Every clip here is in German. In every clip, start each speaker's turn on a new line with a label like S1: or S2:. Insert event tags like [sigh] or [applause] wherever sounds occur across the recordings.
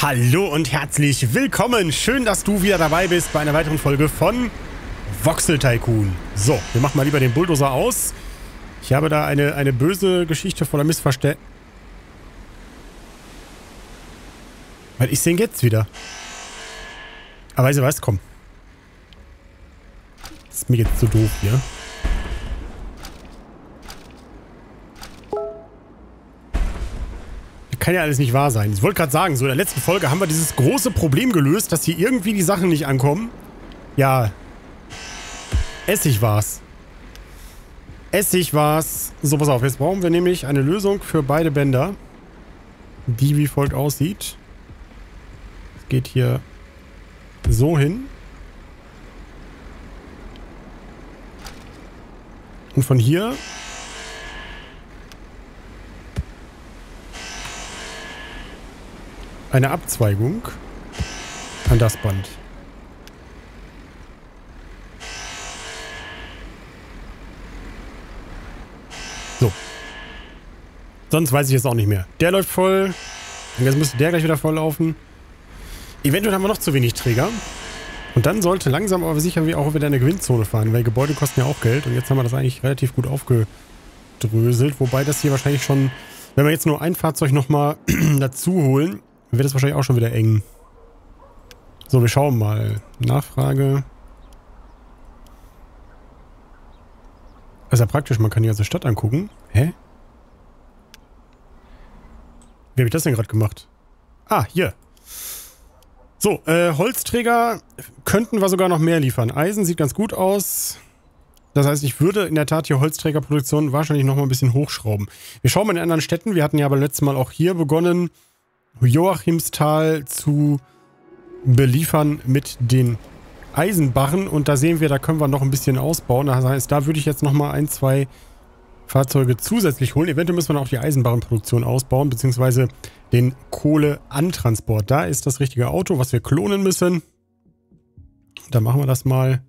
S1: Hallo und herzlich willkommen. Schön, dass du wieder dabei bist bei einer weiteren Folge von Voxel Tycoon. So, wir machen mal lieber den Bulldozer aus. Ich habe da eine, eine böse Geschichte voller Missverständnis. Ich sehe ihn jetzt wieder. Aber weißt du was? Komm. Das ist mir jetzt zu doof hier. Kann ja alles nicht wahr sein. Ich wollte gerade sagen, so in der letzten Folge haben wir dieses große Problem gelöst, dass hier irgendwie die Sachen nicht ankommen. Ja. Essig war's. Essig war's. So, pass auf. Jetzt brauchen wir nämlich eine Lösung für beide Bänder. Die wie folgt aussieht. Es geht hier so hin. Und von hier eine Abzweigung an das Band. So. Sonst weiß ich es auch nicht mehr. Der läuft voll. Und jetzt müsste der gleich wieder voll laufen. Eventuell haben wir noch zu wenig Träger. Und dann sollte langsam aber sicher auch wieder eine Gewinnzone fahren, weil Gebäude kosten ja auch Geld. Und jetzt haben wir das eigentlich relativ gut aufgedröselt. Wobei das hier wahrscheinlich schon, wenn wir jetzt nur ein Fahrzeug nochmal [clears throat] dazu holen, wird es wahrscheinlich auch schon wieder eng. So, wir schauen mal. Nachfrage. Ist ja praktisch, man kann die ganze Stadt angucken. Hä? Wie habe ich das denn gerade gemacht? Ah, hier. So, äh, Holzträger könnten wir sogar noch mehr liefern. Eisen sieht ganz gut aus. Das heißt, ich würde in der Tat hier Holzträgerproduktion wahrscheinlich noch mal ein bisschen hochschrauben. Wir schauen mal in anderen Städten. Wir hatten ja aber letztes Mal auch hier begonnen, Joachimsthal zu beliefern mit den Eisenbarren. Und da sehen wir, da können wir noch ein bisschen ausbauen. Das heißt, da würde ich jetzt nochmal ein, zwei Fahrzeuge zusätzlich holen. Eventuell müssen wir auch die Eisenbarrenproduktion ausbauen, beziehungsweise den Kohleantransport. Da ist das richtige Auto, was wir klonen müssen. Da machen wir das mal.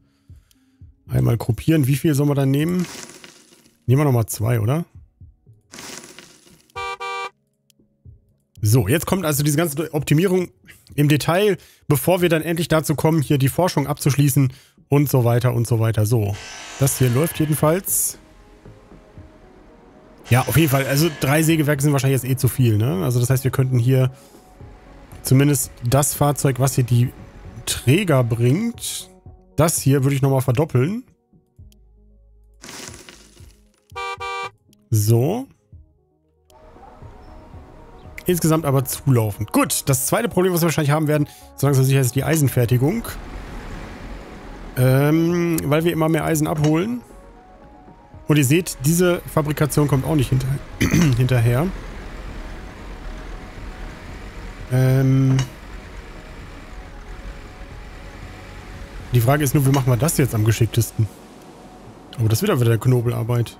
S1: Einmal gruppieren. Wie viel sollen wir dann nehmen? Nehmen wir nochmal zwei, oder? So, jetzt kommt also diese ganze Optimierung im Detail, bevor wir dann endlich dazu kommen, hier die Forschung abzuschließen und so weiter und so weiter. So, das hier läuft jedenfalls. Ja, auf jeden Fall. Also drei Sägewerke sind wahrscheinlich jetzt eh zu viel, ne? Also das heißt, wir könnten hier zumindest das Fahrzeug, was hier die Träger bringt, das hier würde ich nochmal verdoppeln. So. Insgesamt aber zulaufend. Gut, das zweite Problem, was wir wahrscheinlich haben werden, so langsam sicher ist die Eisenfertigung. Ähm, weil wir immer mehr Eisen abholen. Und ihr seht, diese Fabrikation kommt auch nicht hinter [clears throat] hinterher. Ähm... Die Frage ist nur, wie machen wir das jetzt am geschicktesten? Aber das wird auch wieder Knobelarbeit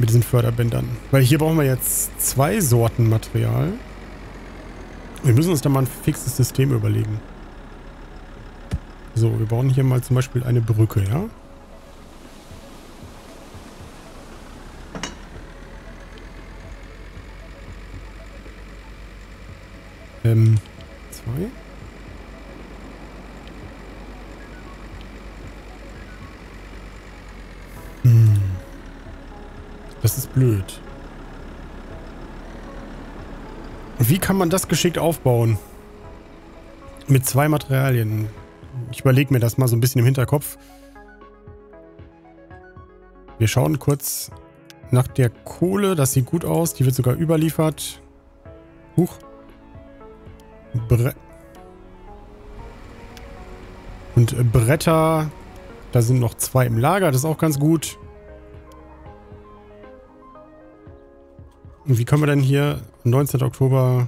S1: mit diesen Förderbändern. Weil hier brauchen wir jetzt zwei Sorten Material. Wir müssen uns da mal ein fixes System überlegen. So, wir bauen hier mal zum Beispiel eine Brücke, ja? Ähm, zwei? Das ist blöd. Wie kann man das geschickt aufbauen? Mit zwei Materialien. Ich überlege mir das mal so ein bisschen im Hinterkopf. Wir schauen kurz nach der Kohle. Das sieht gut aus. Die wird sogar überliefert. Huch. Bre Und Bretter. Da sind noch zwei im Lager. Das ist auch ganz gut. Und wie können wir denn hier 19. Oktober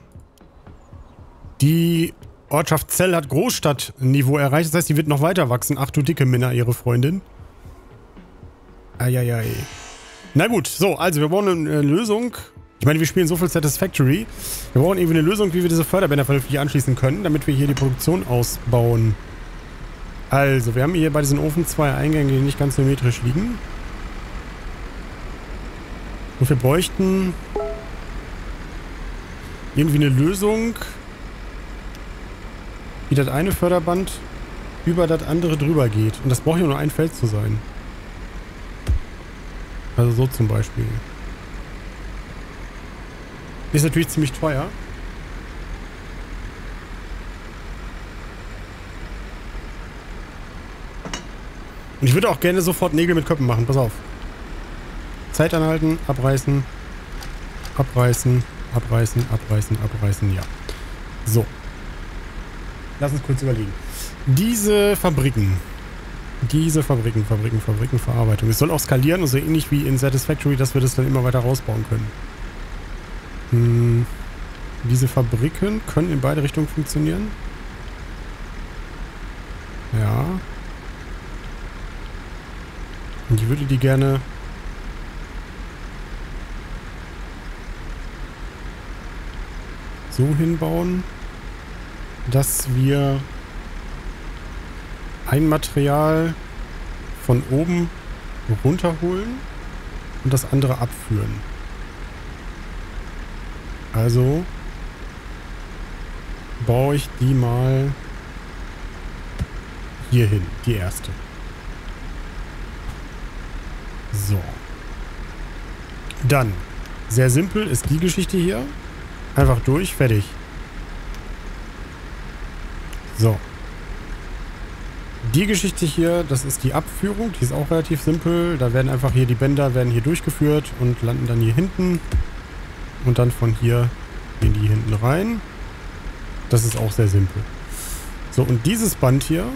S1: die Ortschaft Zell hat Großstadtniveau erreicht. Das heißt, die wird noch weiter wachsen. Ach du dicke Minna, ihre Freundin. Eieiei. Na gut, so, also wir brauchen eine Lösung. Ich meine, wir spielen so viel Satisfactory. Wir brauchen irgendwie eine Lösung, wie wir diese Förderbänder vernünftig anschließen können, damit wir hier die Produktion ausbauen. Also, wir haben hier bei diesen Ofen zwei Eingänge, die nicht ganz symmetrisch liegen. Und wir bräuchten irgendwie eine Lösung, wie das eine Förderband über das andere drüber geht. Und das braucht ja nur ein Feld zu sein. Also so zum Beispiel. Ist natürlich ziemlich teuer. Und ich würde auch gerne sofort Nägel mit Köppen machen. Pass auf. Zeit anhalten, abreißen, abreißen, abreißen, abreißen, abreißen, ja. So. Lass uns kurz überlegen. Diese Fabriken, diese Fabriken, Fabriken, Fabriken, Verarbeitung. Es soll auch skalieren, so ähnlich wie in Satisfactory, dass wir das dann immer weiter rausbauen können. Hm, diese Fabriken können in beide Richtungen funktionieren. Ja. Und ich würde die gerne so hinbauen, dass wir ein Material von oben runterholen und das andere abführen. Also baue ich die mal hier hin, die erste. So. Dann, sehr simpel ist die Geschichte hier. Einfach durch, fertig. So. Die Geschichte hier, das ist die Abführung. Die ist auch relativ simpel. Da werden einfach hier die Bänder werden hier durchgeführt und landen dann hier hinten. Und dann von hier gehen die hinten rein. Das ist auch sehr simpel. So, und dieses Band hier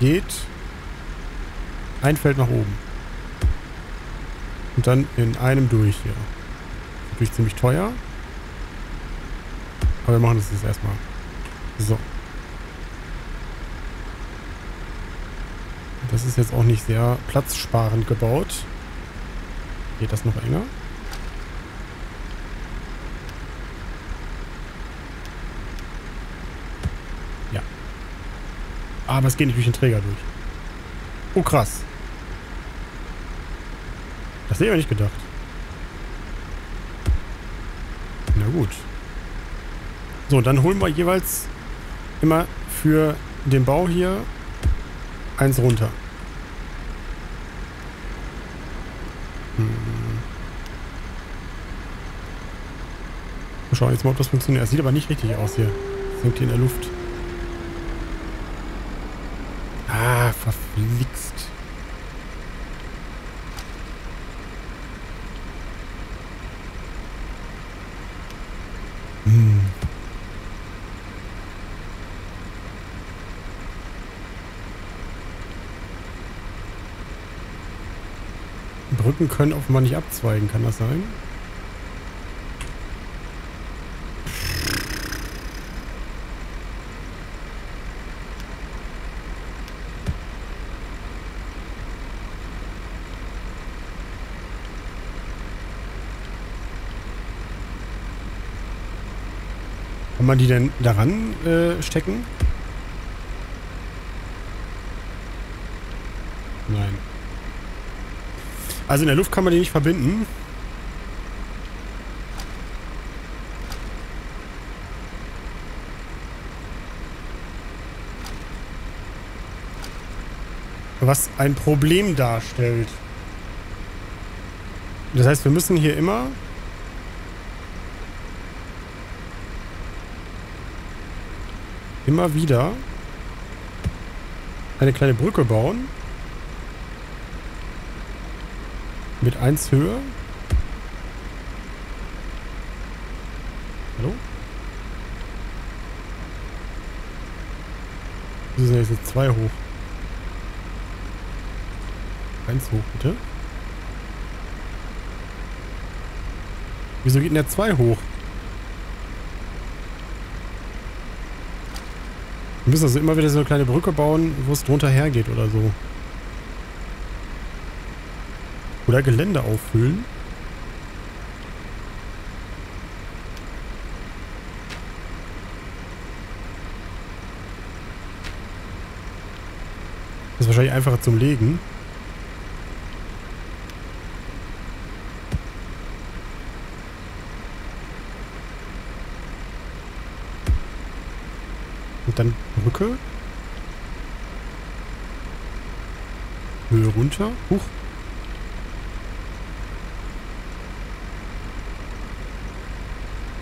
S1: geht ein Feld nach oben. Und dann in einem durch hier. Natürlich ziemlich teuer. Aber wir machen das jetzt erstmal. So. Das ist jetzt auch nicht sehr platzsparend gebaut. Geht das noch enger? Ja. Aber es geht nicht durch den Träger durch. Oh, krass. Das hätte ich nicht gedacht. Na gut. So, dann holen wir jeweils immer für den Bau hier eins runter. Hm. Wir schauen jetzt mal, ob das funktioniert. Es sieht aber nicht richtig aus hier. Es hängt hier in der Luft. Ah, verflixt. Hm. Brücken können offenbar nicht abzweigen, kann das sein? Kann man die denn daran äh, stecken? Also in der Luft kann man die nicht verbinden. Was ein Problem darstellt. Das heißt, wir müssen hier immer immer wieder eine kleine Brücke bauen. Mit 1 Höhe. Hallo? Wieso sind jetzt 2 hoch? 1 hoch, bitte. Wieso geht denn der 2 hoch? Wir müssen also immer wieder so eine kleine Brücke bauen, wo es drunter hergeht oder so. Oder Gelände auffüllen. Das ist wahrscheinlich einfacher zum Legen. Und dann Brücke. Höhe runter. Huch.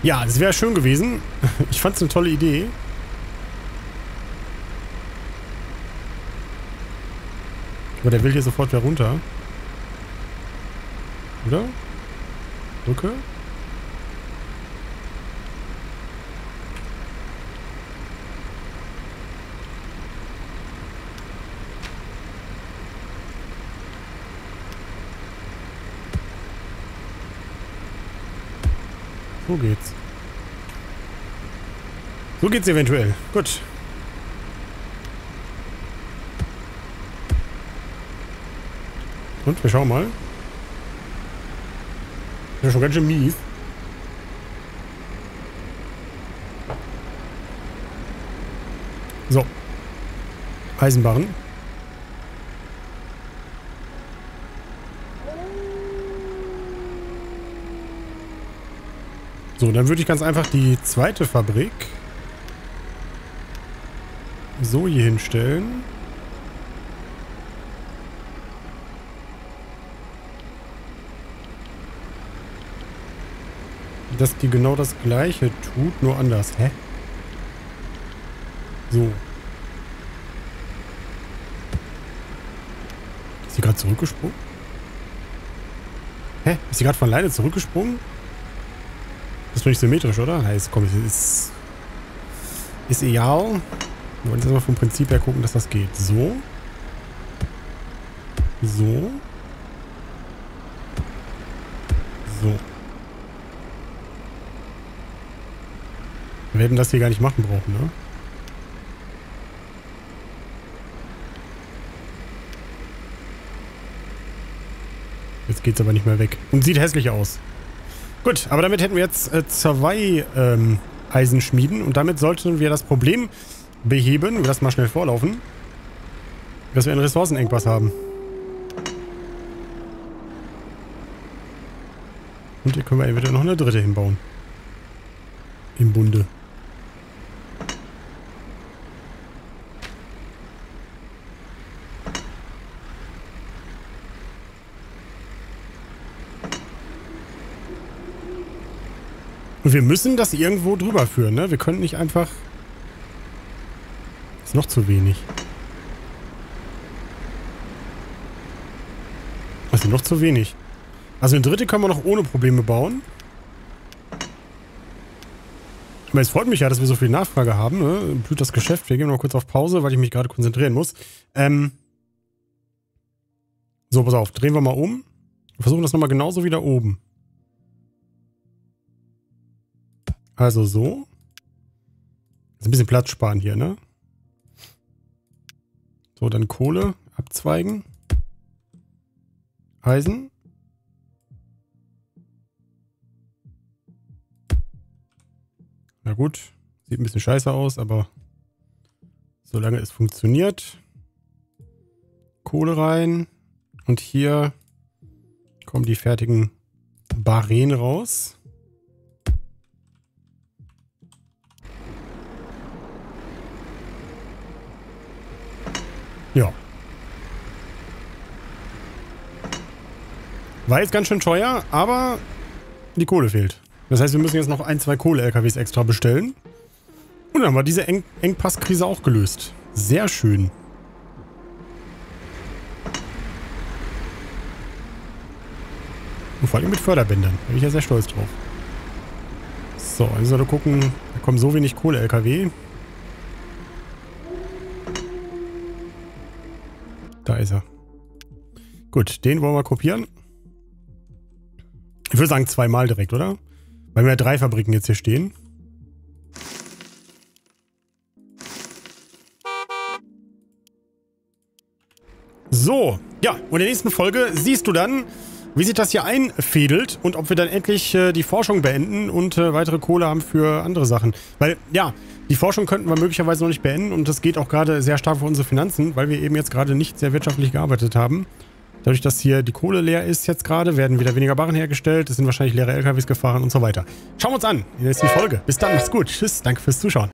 S1: Ja, das wäre schön gewesen. [laughs] Ich fand es eine tolle Idee. Aber der will hier sofort wieder runter. Oder? Brücke? So geht's. So geht's eventuell. Gut. Und wir schauen mal. Das ist schon ganz schön mies. So. Eisenbahn. So, dann würde ich ganz einfach die zweite Fabrik so hier hinstellen. Dass die genau das gleiche tut, nur anders. Hä? So. Ist sie gerade zurückgesprungen? Hä? Ist sie gerade von alleine zurückgesprungen? Das doch nicht symmetrisch, oder? Heißt, komm, ist, ist egal. Wir wollen jetzt mal vom Prinzip her gucken, dass das geht. So. So. So. Wir hätten das hier gar nicht machen brauchen, ne? Jetzt geht's aber nicht mehr weg. Und sieht hässlich aus. Gut, aber damit hätten wir jetzt äh, zwei ähm, Eisenschmieden und damit sollten wir das Problem beheben. Lassen mal schnell vorlaufen. Dass wir einen Ressourcenengpass haben. Und hier können wir entweder noch eine dritte hinbauen. Im Bunde. Und wir müssen das irgendwo drüber führen, ne? Wir können nicht einfach... Ist noch zu wenig. Ist noch zu wenig. Also eine dritte können wir noch ohne Probleme bauen. Ich meine, es freut mich ja, dass wir so viel Nachfrage haben. Ne? Blüht das Geschäft. Wir gehen mal kurz auf Pause, weil ich mich gerade konzentrieren muss. Ähm so, pass auf. Drehen wir mal um. Versuchen das nochmal genauso wie da oben. Also so. Ist ein bisschen Platz sparen hier, ne? So, dann Kohle abzweigen. Eisen. Na gut. Sieht ein bisschen scheiße aus, aber solange es funktioniert. Kohle rein. Und hier kommen die fertigen Barren raus. Ja. War jetzt ganz schön teuer, aber die Kohle fehlt. Das heißt, wir müssen jetzt noch ein, zwei Kohle-LKWs extra bestellen. Und dann haben wir diese Eng Engpasskrise auch gelöst. Sehr schön. Und vor allem mit Förderbändern. Da bin ich ja sehr stolz drauf. So, jetzt soll gucken, da kommen so wenig Kohle-LKW. Da ist er. Gut, den wollen wir kopieren. Ich würde sagen zweimal direkt, oder? Weil wir ja drei Fabriken jetzt hier stehen. So, ja, und in der nächsten Folge siehst du dann, wie sich das hier einfädelt und ob wir dann endlich äh, die Forschung beenden und äh, weitere Kohle haben für andere Sachen. Weil, ja, die Forschung könnten wir möglicherweise noch nicht beenden und das geht auch gerade sehr stark für unsere Finanzen, weil wir eben jetzt gerade nicht sehr wirtschaftlich gearbeitet haben. Dadurch, dass hier die Kohle leer ist jetzt gerade, werden wieder weniger Barren hergestellt, es sind wahrscheinlich leere LKWs gefahren und so weiter. Schauen wir uns an in der nächsten Folge. Bis dann, macht's gut. Tschüss, danke fürs Zuschauen.